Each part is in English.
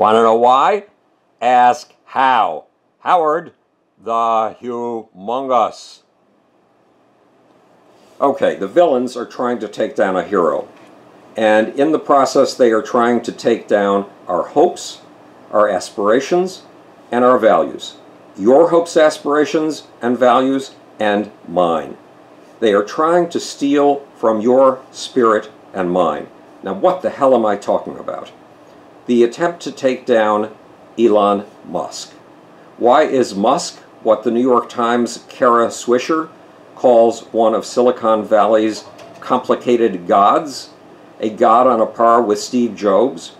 Want to know why? Ask how. Howard the Humongous. Okay, the villains are trying to take down a hero. And in the process, they are trying to take down our hopes, our aspirations, and our values. Your hopes, aspirations, and values, and mine. They are trying to steal from your spirit and mine. Now, what the hell am I talking about? The attempt to take down Elon Musk. Why is Musk what the New York Times' Kara Swisher calls one of Silicon Valley's complicated gods? A god on a par with Steve Jobs?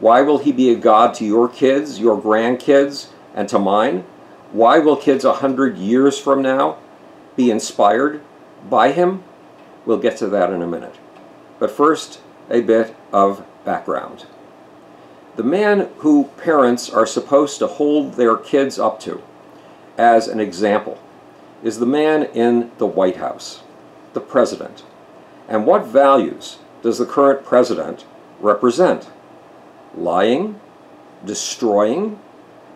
Why will he be a god to your kids, your grandkids, and to mine? Why will kids a hundred years from now be inspired by him? We'll get to that in a minute. But first, a bit of background. The man who parents are supposed to hold their kids up to as an example is the man in the White House, the president. And what values does the current president represent? Lying, destroying,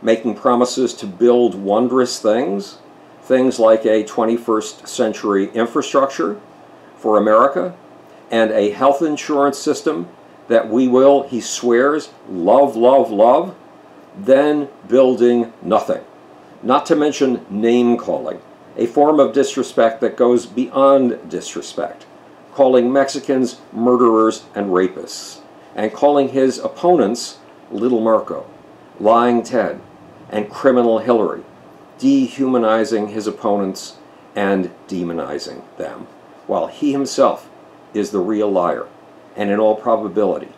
making promises to build wondrous things, things like a 21st century infrastructure for America, and a health insurance system that we will, he swears, love, love, love, then building nothing. Not to mention name calling, a form of disrespect that goes beyond disrespect, calling Mexicans murderers and rapists, and calling his opponents Little Marco, Lying Ted, and Criminal Hillary, dehumanizing his opponents and demonizing them, while he himself is the real liar, and in all probability,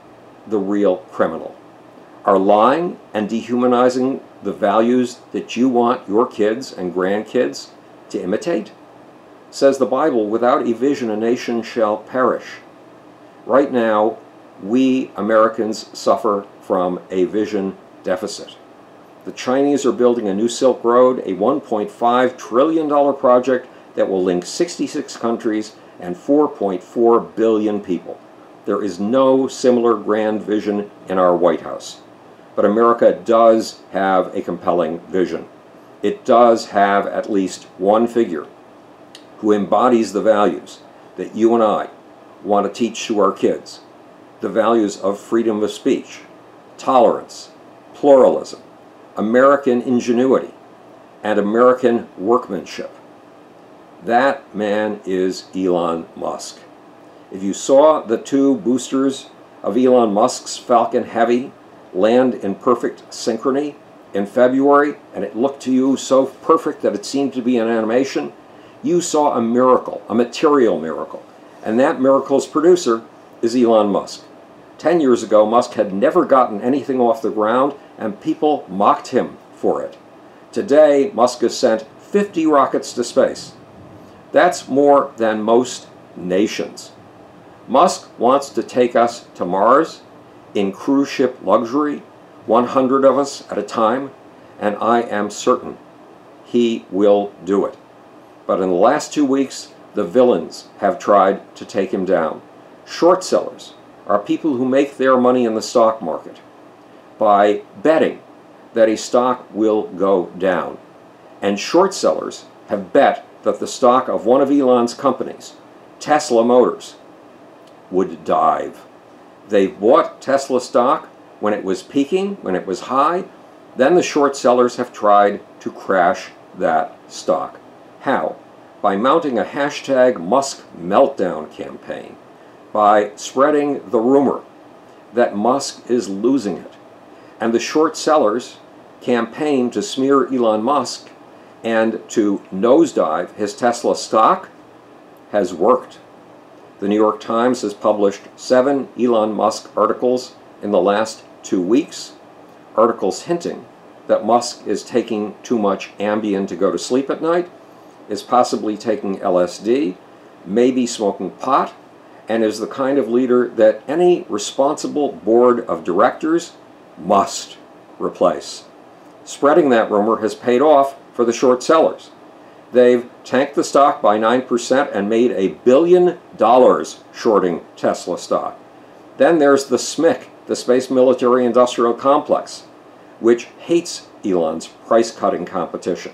the real criminal. Are lying and dehumanizing the values that you want your kids and grandkids to imitate? Says the Bible, without a vision a nation shall perish. Right now, we Americans suffer from a vision deficit. The Chinese are building a new Silk Road, a $1.5 trillion project that will link 66 countries and 4.4 billion people. There is no similar grand vision in our White House. But America does have a compelling vision. It does have at least one figure who embodies the values that you and I want to teach to our kids the values of freedom of speech, tolerance, pluralism, American ingenuity, and American workmanship. That man is Elon Musk. If you saw the two boosters of Elon Musk's Falcon Heavy land in perfect synchrony in February, and it looked to you so perfect that it seemed to be an animation, you saw a miracle, a material miracle. And that miracle's producer is Elon Musk. Ten years ago, Musk had never gotten anything off the ground, and people mocked him for it. Today, Musk has sent 50 rockets to space. That's more than most nations. Musk wants to take us to Mars in cruise ship luxury, 100 of us at a time, and I am certain he will do it. But in the last two weeks, the villains have tried to take him down. Short sellers are people who make their money in the stock market by betting that a stock will go down. And short sellers have bet that the stock of one of Elon's companies, Tesla Motors, would dive. They bought Tesla stock when it was peaking, when it was high. Then the short sellers have tried to crash that stock. How? By mounting a hashtag Musk meltdown campaign, by spreading the rumor that Musk is losing it. And the short sellers campaign to smear Elon Musk and to nosedive his Tesla stock has worked. The New York Times has published seven Elon Musk articles in the last two weeks, articles hinting that Musk is taking too much Ambien to go to sleep at night, is possibly taking LSD, maybe smoking pot, and is the kind of leader that any responsible board of directors must replace. Spreading that rumor has paid off for the short sellers. They've tanked the stock by 9% and made a billion dollars shorting Tesla stock. Then there's the SMIC, the Space Military Industrial Complex. which hates Elon's price-cutting competition.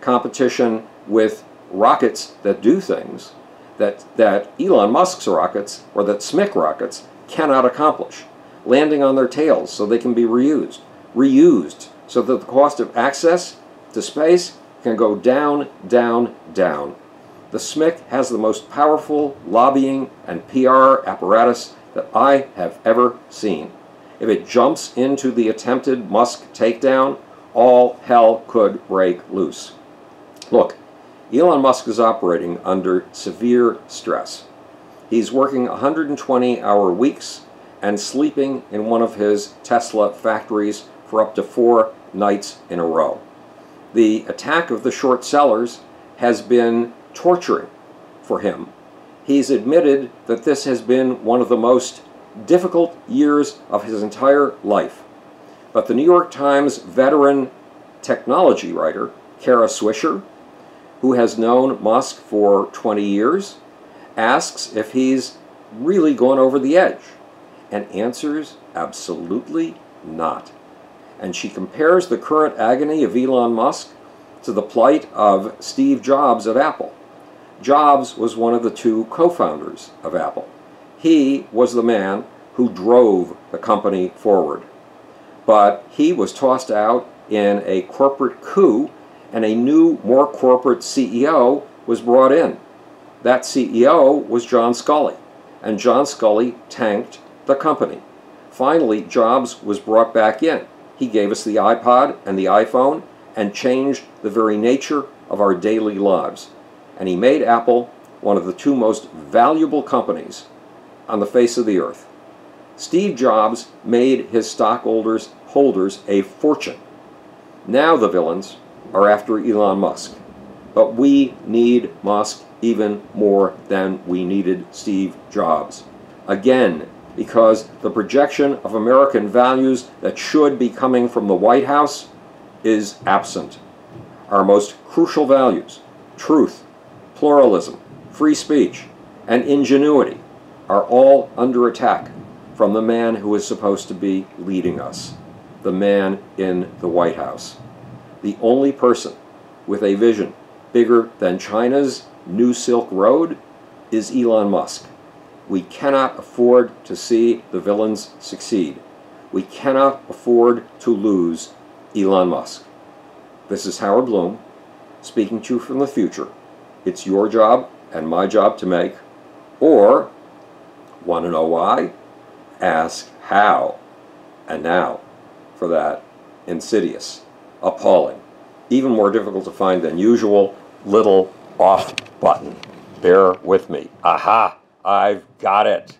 Competition with rockets that do things that, that Elon Musk's rockets or that SMIC rockets cannot accomplish, landing on their tails so they can be reused, reused so that the cost of access to space can go down, down, down. The SMIC has the most powerful lobbying and PR apparatus that I have ever seen. If it jumps into the attempted Musk takedown, all hell could break loose. Look, Elon Musk is operating under severe stress. He's working 120 hour weeks and sleeping in one of his Tesla factories for up to four nights in a row. The attack of the short sellers has been torturing for him. He's admitted that this has been one of the most difficult years of his entire life. But the New York Times veteran technology writer, Kara Swisher, who has known Musk for 20 years, asks if he's really gone over the edge and answers absolutely not. And she compares the current agony of Elon Musk to the plight of Steve Jobs at Apple. Jobs was one of the two co-founders of Apple. He was the man who drove the company forward. But he was tossed out in a corporate coup and a new, more corporate CEO was brought in. That CEO was John Sculley, and John Sculley tanked the company. Finally, Jobs was brought back in. He gave us the iPod and the iPhone and changed the very nature of our daily lives. And he made Apple one of the two most valuable companies on the face of the earth. Steve Jobs made his stockholders holders a fortune. Now the villains are after Elon Musk. But we need Musk even more than we needed Steve Jobs. Again, because the projection of American values that should be coming from the White House is absent. Our most crucial values, truth, pluralism, free speech, and ingenuity, are all under attack from the man who is supposed to be leading us, the man in the White House the only person with a vision bigger than China's New Silk Road is Elon Musk. We cannot afford to see the villains succeed. We cannot afford to lose Elon Musk. This is Howard Bloom speaking to you from the future. It's your job and my job to make. Or, want to know why? Ask how. And now for that insidious appalling. Even more difficult to find than usual, little off button. Bear with me. Aha! I've got it.